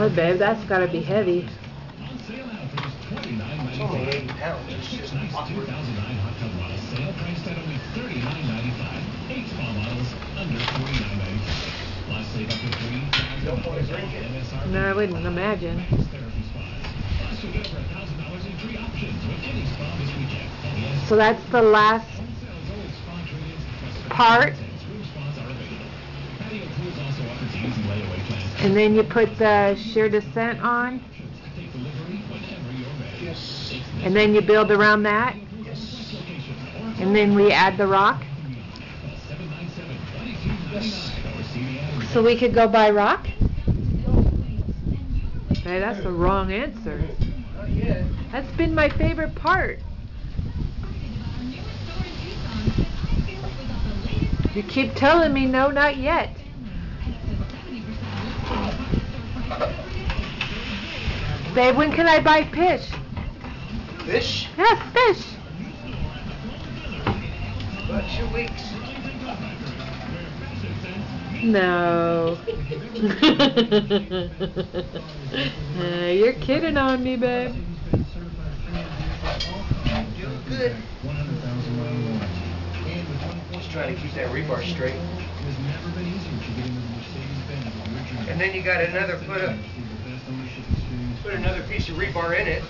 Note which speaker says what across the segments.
Speaker 1: Oh, babe, that's gotta be heavy.
Speaker 2: It's only 80 pounds. It's just awkward.
Speaker 3: hot tub models, sale priced at only $39.95. Eight small under $49.95. Plus, save up to $3,000
Speaker 2: Don't wanna drink it.
Speaker 1: No, I wouldn't imagine.
Speaker 3: therapy spas. Plus, you'll get over $1,000 in free options with any spa this weekend. Yes,
Speaker 1: So that's the last part,
Speaker 3: and
Speaker 1: then you put the sheer descent on.
Speaker 2: Yes.
Speaker 1: and then you build around that,
Speaker 2: Yes.
Speaker 1: and then we add the rock. So we could go by rock? Hey, that's the wrong answer. That's been my favorite part. You keep telling me no, not yet. Babe, when can I buy fish?
Speaker 2: Fish?
Speaker 1: Yeah, fish.
Speaker 2: About two weeks.
Speaker 1: No. Uh, you're kidding on me, babe.
Speaker 2: Doing good. Just trying to keep that rebar straight. And then you got another put a put another piece of rebar in it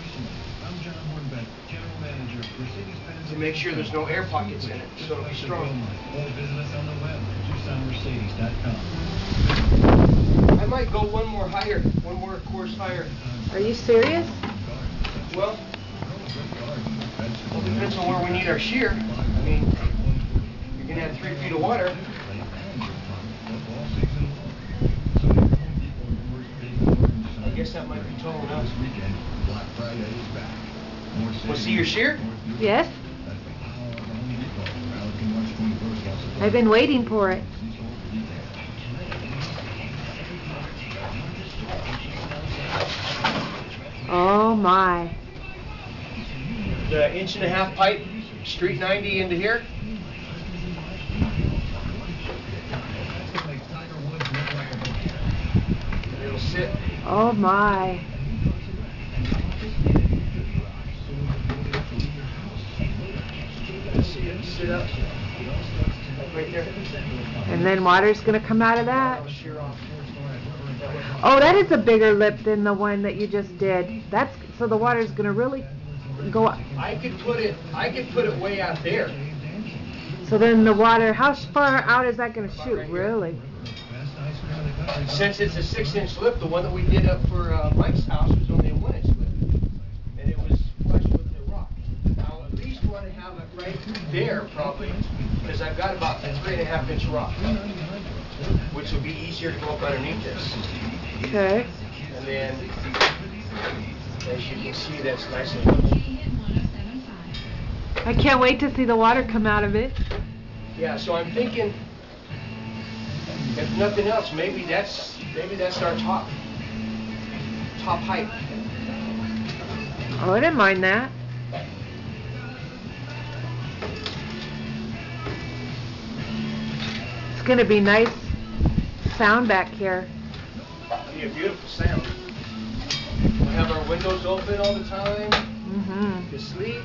Speaker 2: to make sure there's no air pockets in it, so it'll be strong.
Speaker 3: Or visit us on the web at TucsonMercedes.com.
Speaker 2: I might go one more higher, one more course higher.
Speaker 1: Are you serious?
Speaker 2: Well, well, depends on where we need our shear. I mean, you're gonna have three feet of water. Guess that might be tall enough. Want to see your shear?
Speaker 1: Yes? I've been waiting for it. Oh my.
Speaker 2: The inch and a half pipe, street 90 into here. It'll sit.
Speaker 1: Oh my.
Speaker 2: See it sit up. Right there.
Speaker 1: And then water's gonna come out of that.
Speaker 2: I'll shear off.
Speaker 1: Oh, that is a bigger lip than the one that you just did. That's, so the water's gonna really go up.
Speaker 2: I could put it, I could put it way out there.
Speaker 1: So then the water, how far out is that gonna shoot, really?
Speaker 2: Since it's a six inch lip, the one that we did up for uh, Mike's house was only a one inch lip. And it was flush with the rock. I'll at least want to have it right there probably, because I've got about a three and a half inch rock. Which will be easier to go up underneath this.
Speaker 1: Okay.
Speaker 2: And then, as you can see, that's nice and level.
Speaker 1: I can't wait to see the water come out of it.
Speaker 2: Yeah, so I'm thinking, if nothing else, maybe that's, maybe that's our top, top height.
Speaker 1: Oh, I didn't mind that. It's gonna be nice sound back here.
Speaker 2: It'll beautiful sound. We'll have our windows open all the time
Speaker 1: Mm-hmm.
Speaker 2: to sleep.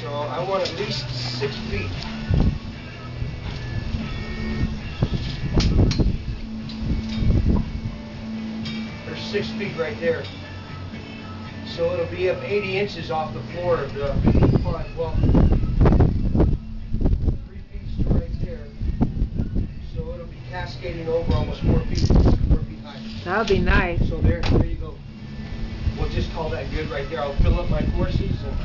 Speaker 2: So I want at least six feet. Six feet right there. So it'll be up 80 inches off the floor of the pond. Well, three feet right there. So it'll be cascading over almost four feet, four feet high.
Speaker 1: That would be nice.
Speaker 2: So there, there you go. We'll just call that good right there. I'll fill up my courses and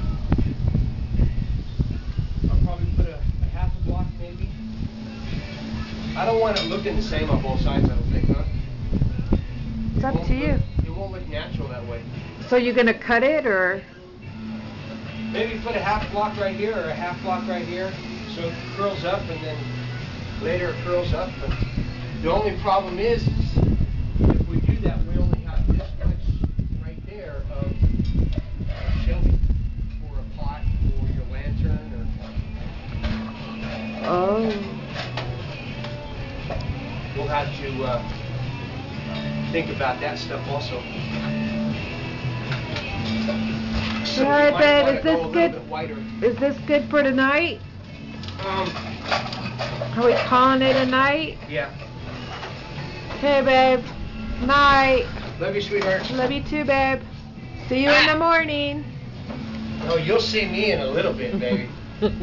Speaker 2: I'll probably put a, a half a block maybe. I don't want it looking the same on both sides, I don't think, huh?
Speaker 1: It's up to you.
Speaker 2: It won't look natural that way.
Speaker 1: So you're gonna cut it or?
Speaker 2: Maybe put a half block right here or a half block right here, so it curls up and then later it curls up. But the only problem is, is if we do that, we only have this much right there of uh, shelving for a pot or your lantern or
Speaker 1: Oh.
Speaker 2: we'll have to uh, think about that stuff also. So
Speaker 1: All
Speaker 2: we
Speaker 1: babe, is this
Speaker 2: go
Speaker 1: good? Is this good for tonight?
Speaker 2: Um,
Speaker 1: Are we calling it a night?
Speaker 2: yeah.
Speaker 1: Okay, babe. Night.
Speaker 2: Love you, sweetheart.
Speaker 1: Love you too, babe. See you in the morning.
Speaker 2: Oh, you'll see me in a little bit, baby.